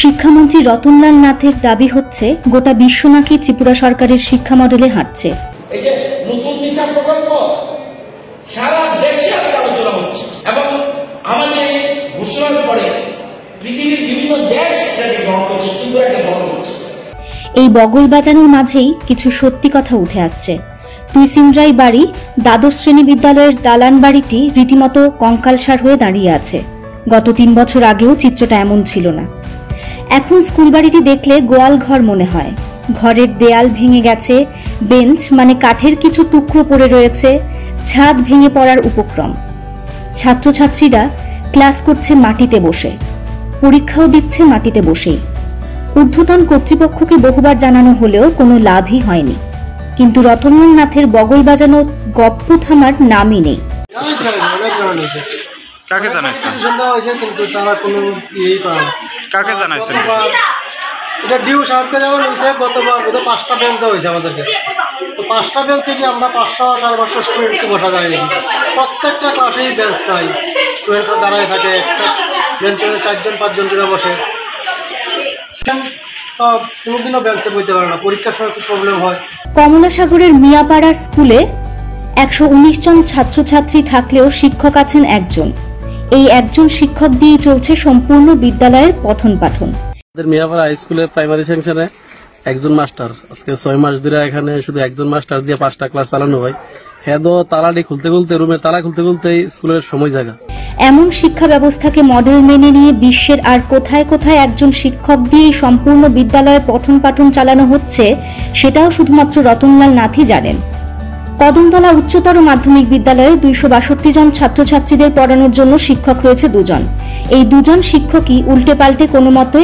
শিক্ষামন্ত্রী রতনলাল নাথের দাবি হচ্ছে গোটা বিশ্ব নাকি ত্রিপুরা সরকারের শিক্ষা মডেলে হাঁটছে। এই যে নতুন দিশা প্রকল্প সারা দেশে আজকে আলোচনা হচ্ছে। এবং আমাদের ঘোষণার পরে পৃথিবীর বিভিন্ন দেশ এটাকে গ্রহণ করছে ত্রিপুরাকে গ্রহণ করছে। এই বগল বাজানোর মাঝেই কিছু সত্যি কথা উঠে আসছে। তুই সিংরাই বাড়ি দ্বাদশ শ্রেণি বিদ্যালয়ের দালান বাড়িটি রীতিমতো কঙ্কালসার হয়ে দাঁড়িয়ে আছে। গত তিন বছর আগেও চিত্রটা এমন ছিল না। এখন স্কুল বাড়িটি দেখলে গোয়াল ঘর মনে হয়। ঘরের দেয়াল ভেঙে গেছে, বেঞ্চ মানে কাঠের কিছু টুকরো পড়ে রয়েছে, ছাদ ভেঙে পড়ার উপক্রম। ছাত্রছাত্রীরা ক্লাস করছে মাটিতে বসে, পরীক্ষাও দিচ্ছে মাটিতে বসেই। ঊর্ধ্বতন কর্তৃপক্ষকে বহুবার জানানো হলেও কোনো লাভই হয়নি। কিন্তু রতনলাল নাথের বগল বাজানো গপ্প থামার নামই নেই। কাকে জানাইছেন? কিন্তু তারা কোনো ইয়েই পায় না কাকে জানাইছেন? এটা ডিউ সাহেবকে যেমন হয়েছে গতবার বোধহয় পাঁচটা বেঞ্চ দেওয়া হয়েছে আমাদেরকে। তো পাঁচটা বেঞ্চে কি আমরা পাঁচশো সাড়ে পাঁচশো স্টুডেন্টকে বসা যায় নাকি? প্রত্যেকটা ক্লাসেই বেঞ্চ তাই। স্টুডেন্ট দাঁড়ায় থাকে একটা বেঞ্চে চারজন পাঁচজন করে বসে। তো কোনোদিনও বেঞ্চে বইতে পারে না পরীক্ষার সময় খুব প্রবলেম হয়। কমলাসাগরের মিয়াপাড়ার স্কুলে একশো উনিশ জন ছাত্রছাত্রী থাকলেও শিক্ষক আছেন একজন। এই একজন শিক্ষক দিয়ে চলছে সম্পূর্ণ বিদ্যালয়ের পঠন পাঠন। মিয়াপাড়া হাই স্কুলের প্রাইমারি সেকশনে একজন মাস্টার আজকে ছয় মাস ধরে এখানে শুধু একজন মাস্টার দিয়ে পাঁচটা ক্লাস চালানো হয়। হেদো তালাটি খুলতে খুলতে রুমে তালা খুলতে খুলতে স্কুলের সময় জায়গা এমন শিক্ষা ব্যবস্থাকে মডেল মেনে নিয়ে বিশ্বের আর কোথায় কোথায় একজন শিক্ষক দিয়ে সম্পূর্ণ বিদ্যালয়ে পঠন পাঠন চালানো হচ্ছে সেটাও শুধুমাত্র রতনলাল নাথই জানেন। কদমতলা উচ্চতর মাধ্যমিক বিদ্যালয়ে দুইশো বাষট্টি জন ছাত্রছাত্রীদের পড়ানোর জন্য শিক্ষক রয়েছে দুজন। এই দুজন শিক্ষকই উল্টে পাল্টে কোনো মতে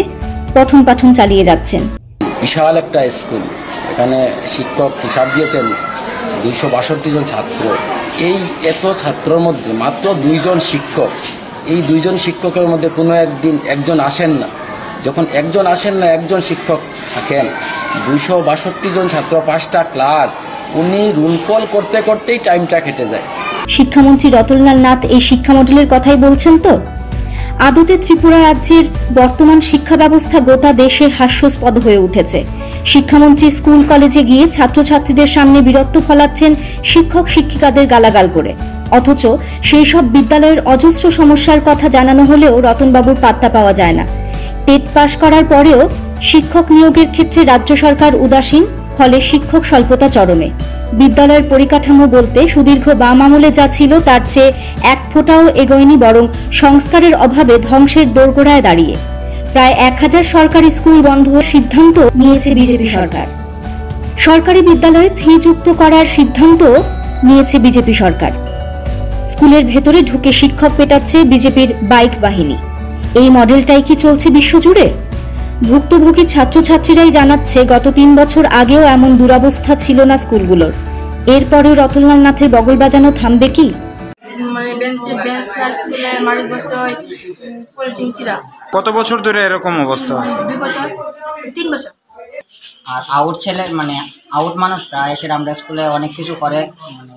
পঠন পাঠন চালিয়ে যাচ্ছেন। বিশাল একটা স্কুল। এখানে শিক্ষক হিসাব দিয়েছেন দুইশো বাষট্টি জন ছাত্র। এই এত ছাত্রর মধ্যে মাত্র দুইজন শিক্ষক। এই দুইজন শিক্ষকের মধ্যে কোনো একদিন একজন আসেন না। যখন একজন আসেন না, একজন শিক্ষক থাকেন। দুইশো বাষট্টি জন ছাত্র পাঁচটা ক্লাস উনি রুল কল করতে করতেই টাইমটা কেটে যায়। শিক্ষামন্ত্রী রতনলাল নাথ এই শিক্ষা মডেলের কথাই বলছেন তো? আদতে ত্রিপুরা রাজ্যের বর্তমান শিক্ষা ব্যবস্থা গোটা দেশে হাস্যস্পদ হয়ে উঠেছে। শিক্ষামন্ত্রী স্কুল, কলেজে গিয়ে ছাত্রছাত্রীদের সামনে বীরত্ব ফলাচ্ছেন শিক্ষক শিক্ষিকাদের গালাগাল করে। অথচ সেই সব বিদ্যালয়ের অজস্র সমস্যার কথা জানানো হলেও রতনবাবুর পাত্তা পাওয়া যায় না। টেট পাশ করার পরেও শিক্ষক নিয়োগের ক্ষেত্রে রাজ্য সরকার উদাসীন। ফলে শিক্ষক স্বল্পতা চরমে। বিদ্যালয়ের পরিকাঠামো বলতে সুদীর্ঘ বাম আমলে যা ছিল তার চেয়ে এক ফোঁটাও এগোয়নি বরং সংস্কারের অভাবে ধ্বংসের দোরগোড়ায় দাঁড়িয়ে। প্রায় এক হাজার সরকারি স্কুল বন্ধ সিদ্ধান্ত নিয়েছে বিজেপি সরকার। সরকারি বিদ্যালয়ে ফি যুক্ত করার সিদ্ধান্ত নিয়েছে বিজেপি সরকার। স্কুলের ভেতরে ঢুকে শিক্ষক পেটাচ্ছে বিজেপির বাইক বাহিনী। এই মডেলটাই কি চলছে বিশ্বজুড়ে? ভুক্তভোগী ছাত্রছাত্রীরাই জানাচ্ছে গত তিন বছর আগেও এমন দুরবস্থা ছিল না স্কুলগুলোর। এরপরেও রতনলাল নাথের বগল বাজানো থামবে কি? মানে বেঞ্চে বেঞ্চ আর স্কুলে মাটির বসতে হয় পলিটিং কত বছর ধরে এরকম অবস্থা? দুই বছর তিন বছর। আর আউট ছেলে মানে আউট মানুষরা এসে আমরা স্কুলে অনেক কিছু করে মানে